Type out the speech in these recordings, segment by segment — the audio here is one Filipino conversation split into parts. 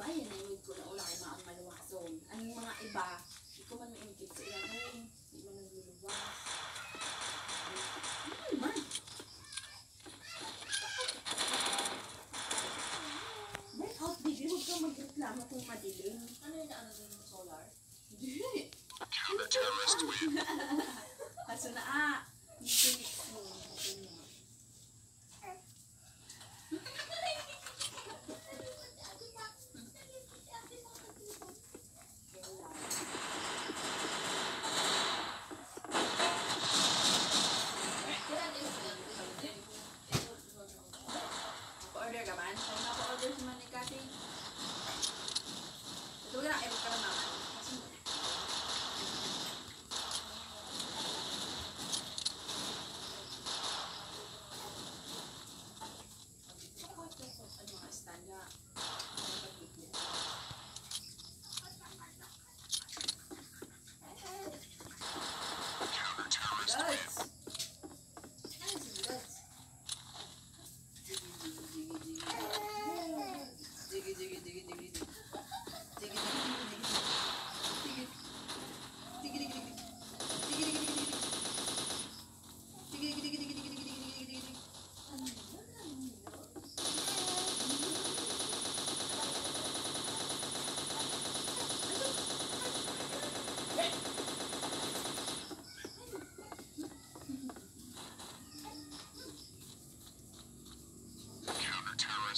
Babae na yung ko na ula kay maang maluwason. Ang mga iba, di ko man maingkit sa ilang ay, di man nagluluwas. Ano man? Break out, baby. Huwag kang magreklamo kung madilim. Ano yung ano dun mo, solar? Hindi. Counter-terrorist win. Kaso na, ah. Hindi mo. us.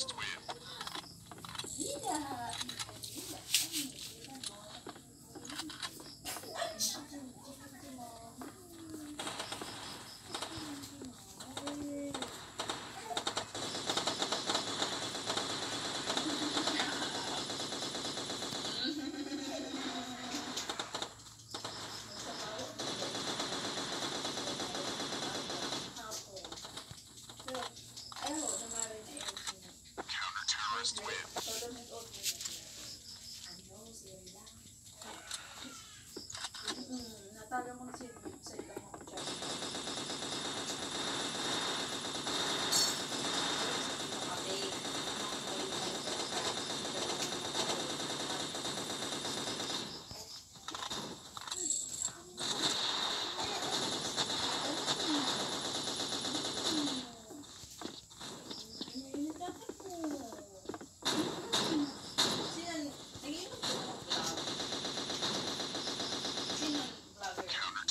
last wave.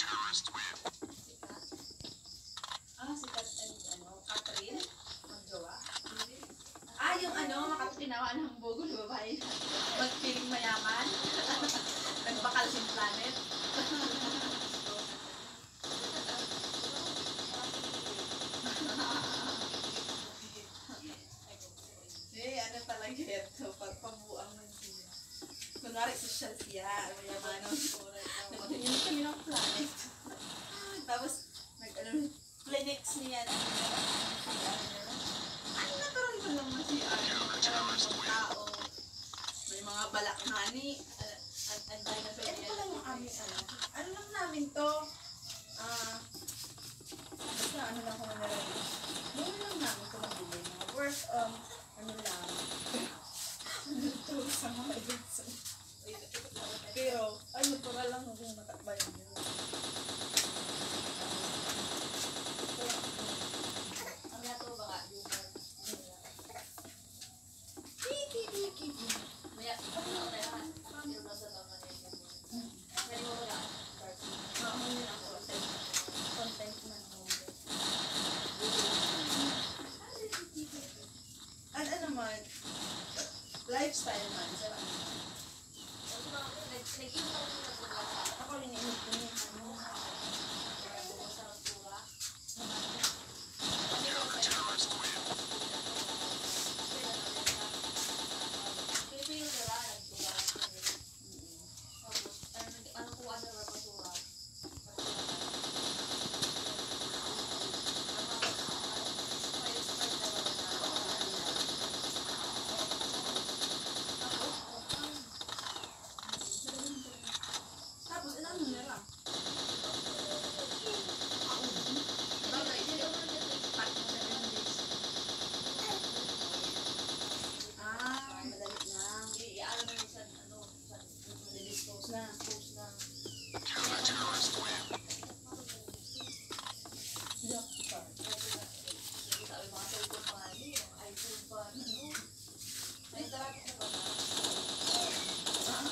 Counter-terrorist win. Ah, si Kat, ano, Catherine? Magjowa? Ah, yung ano, makatinawa ng bugo ng babae. Magpiling mayaman. Nagbakal sin planet. Eh, ano talaga ito? Siya. Kunwari, social siya. Mayaman. Nagtingin kami ng planet. Tapos, nag, ano, Plenix niya. Ano natural ko lang na si ano, maraming mga tao. May mga balak nga ni. Antay na sa Ito pala yung aming ano. Ano lang namin to? Ah, basta ano lang kung ano lang. Doon lang namin ito nabili. Mga worth, um, ano lang. Ito sa mga. Pero, ano ay, natural lang kung matakbay. clicking.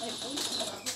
iPhone.